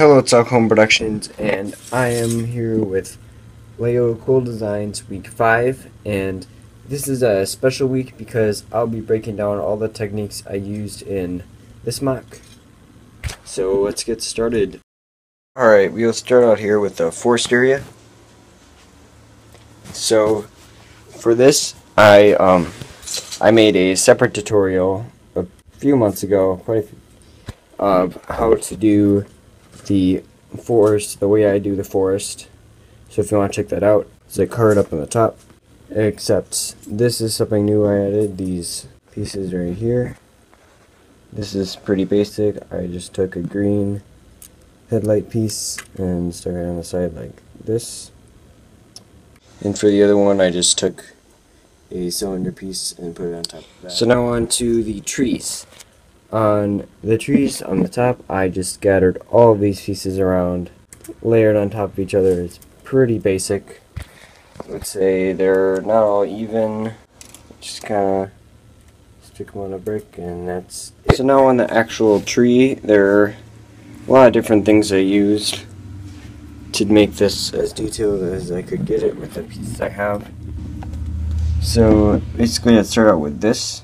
Hello, it's Productions, and I am here with Lego Cool Designs Week 5, and this is a special week because I'll be breaking down all the techniques I used in this MOC. So let's get started. Alright, we'll start out here with the forest area. So, for this, I, um, I made a separate tutorial a few months ago, quite a few, of how to do the forest, the way I do the forest. So if you want to check that out, it's a card up on the top. Except this is something new I added, these pieces right here. This is pretty basic. I just took a green headlight piece and stuck it on the side like this. And for the other one, I just took a cylinder piece and put it on top of that. So now on to the trees. On the trees on the top, I just scattered all these pieces around, layered on top of each other. It's pretty basic. Let's say they're not all even. Just kind of stick them on a brick, and that's it. So now on the actual tree, there are a lot of different things I used to make this as detailed as I could get it with the pieces I have. So basically, let's start out with this.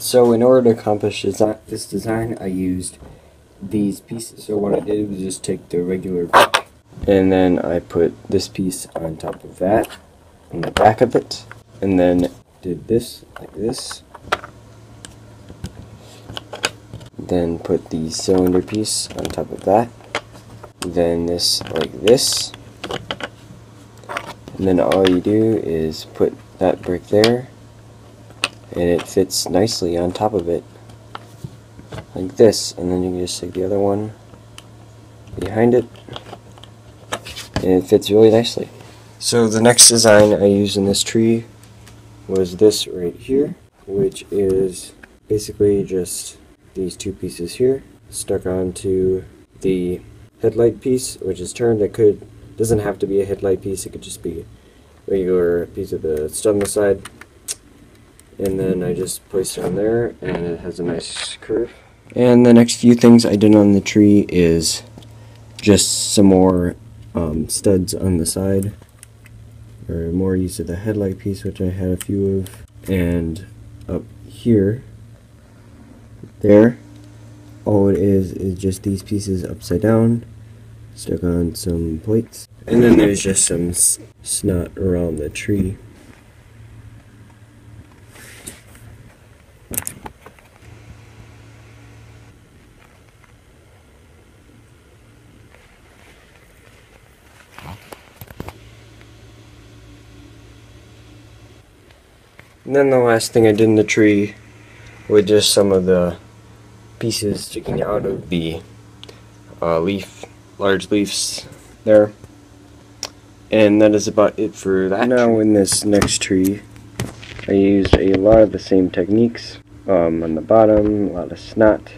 So in order to accomplish this design, I used these pieces. So what I did was just take the regular brick, and then I put this piece on top of that, on the back of it, and then did this like this. Then put the cylinder piece on top of that. Then this like this. And then all you do is put that brick there and it fits nicely on top of it. Like this and then you can just stick the other one behind it and it fits really nicely. So the next design I used in this tree was this right here which is basically just these two pieces here stuck onto the headlight piece which is turned. It could doesn't have to be a headlight piece it could just be a regular piece of the stud on the side and then I just placed it on there and it has a nice curve. And the next few things I did on the tree is just some more um, studs on the side or more use of the headlight piece which I had a few of. And up here there all it is is just these pieces upside down stuck on some plates. And then there's just some SNOT around the tree And then the last thing I did in the tree was just some of the pieces sticking out of the uh, leaf, large leaves there. And that is about it for that. Now in this next tree, I used a lot of the same techniques. Um, on the bottom, a lot of SNOT,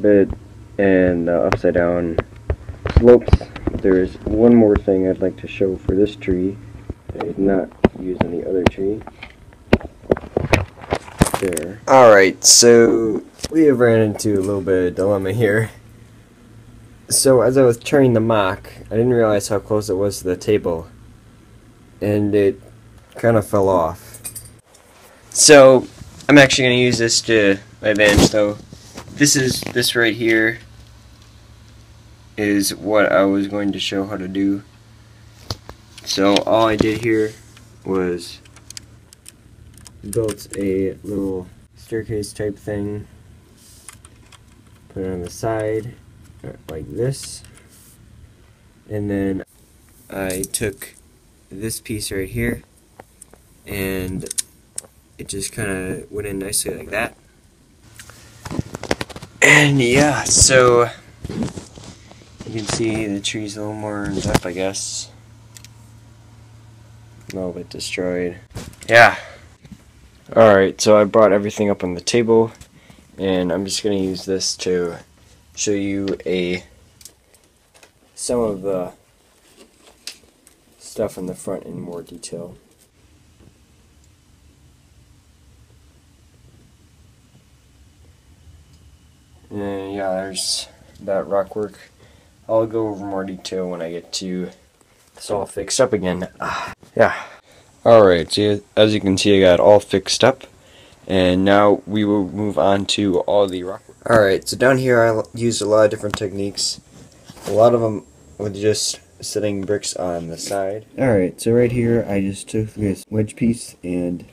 bit, and uh, upside down slopes. There's one more thing I'd like to show for this tree I did not use on the other tree there. Alright, so we have ran into a little bit of dilemma here. So as I was turning the MOC, I didn't realize how close it was to the table. And it kind of fell off. So I'm actually going to use this to my advantage though. This is, this right here is what I was going to show how to do. So all I did here was built a little staircase type thing. Put it on the side uh, like this. And then I took this piece right here and it just kind of went in nicely like that. And yeah so you can see the tree's a little more in depth I guess. A little bit destroyed. Yeah Alright, so I brought everything up on the table, and I'm just going to use this to show you a some of the stuff in the front in more detail. And yeah, there's that rock work. I'll go over more detail when I get to this all fixed up again. Ah, yeah. Alright, so as you can see I got it all fixed up. And now we will move on to all the rock. Alright, so down here I used a lot of different techniques. A lot of them with just setting bricks on the side. Alright, so right here I just took this wedge piece and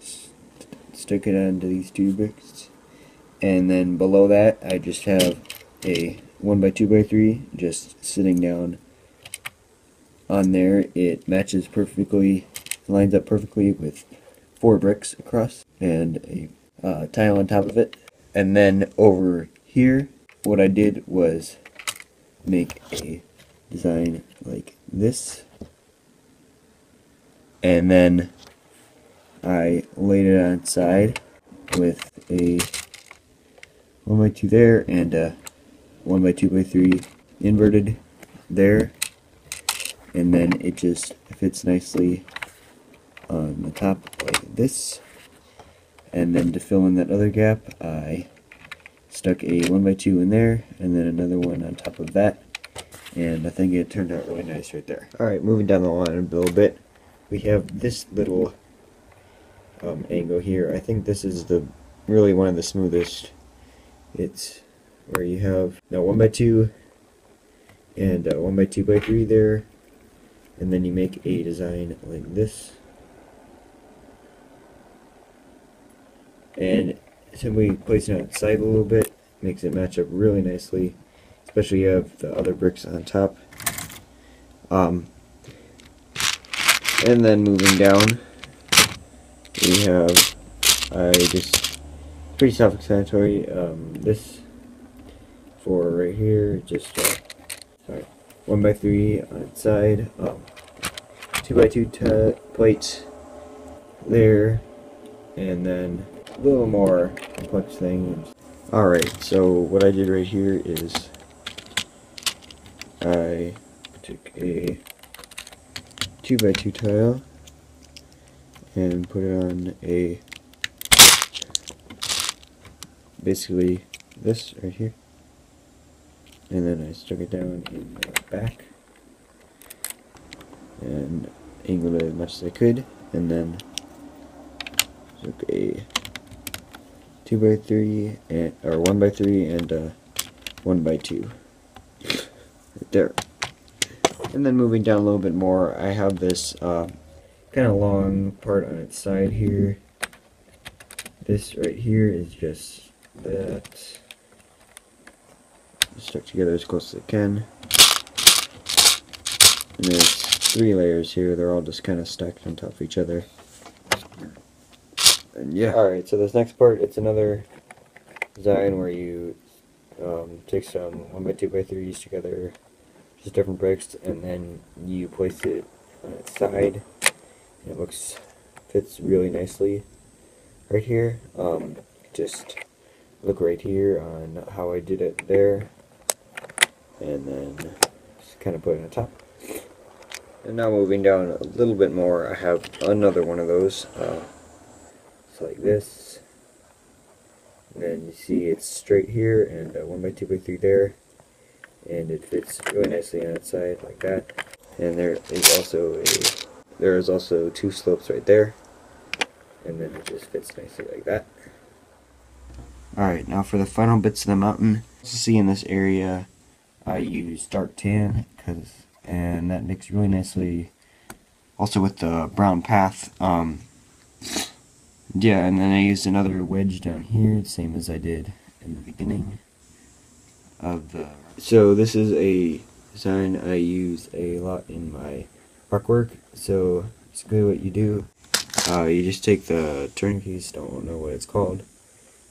st stuck it onto these two bricks. And then below that I just have a 1 by 2 by 3 just sitting down on there. It matches perfectly, lines up perfectly with four bricks across and a uh, tile on top of it. And then over here, what I did was make a design like this. And then I laid it on side with a 1 by 2 there and a 1 by 2 by 3 inverted there. And then it just fits nicely on the top like this. And then to fill in that other gap, I stuck a 1x2 in there, and then another one on top of that. And I think it turned out really nice right there. Alright, moving down the line a little bit, we have this little um, angle here. I think this is the really one of the smoothest. It's where you have now 1x2 and uh, 1x2 by 3 there, and then you make a design like this. and simply placing it on the side a little bit. Makes it match up really nicely. Especially you have the other bricks on top. Um, and then moving down we have I just pretty self-explanatory um, this for right here just uh, sorry one by three on its side um, two by two plate there. And then a little more complex thing. Alright, so what I did right here is I took a 2x2 tile and put it on a basically this right here and then I stuck it down in the back. And angled it as much as I could. And then took a two by three and or one by three and uh, one by two. Right there. And then moving down a little bit more I have this uh, kind of long part on its side here. This right here is just that stuck together as close as it can and there's three layers here they're all just kind of stacked on top of each other and yeah. Alright, so this next part, it's another design where you um, take some 1 by 2 by 3s together, just different bricks, and then you place it on its side. And it looks, fits really nicely right here. Um, just look right here on how I did it there. And then just kind of put it on top. And now moving down a little bit more, I have another one of those. Uh, like this. And then you see it's straight here and uh, 1 by 2 by 3 there. And it fits really nicely on its side like that. And there is also a there is also two slopes right there. And then it just fits nicely like that. Alright, now for the final bits of the mountain. See in this area I use dark tan because and that mixes really nicely also with the brown path. Um, yeah, and then I used another wedge down here, same as I did in the beginning of the... So this is a design I use a lot in my rock work. So basically what you do, uh, you just take the turnkeys, don't know what it's called,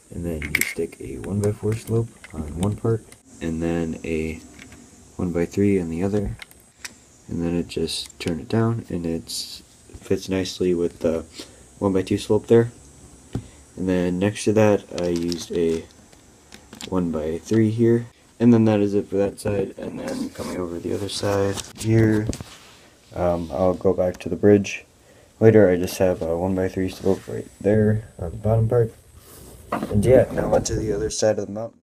and then you stick a 1x4 slope on one part, and then a 1x3 on the other, and then it just turn it down, and it fits nicely with the 1 by 2 slope there. And then next to that I used a 1 by 3 here. And then that is it for that side. And then coming over the other side here, um, I'll go back to the bridge. Later I just have a 1 by 3 slope right there on the bottom part. And yeah, now onto the other side of the mountain.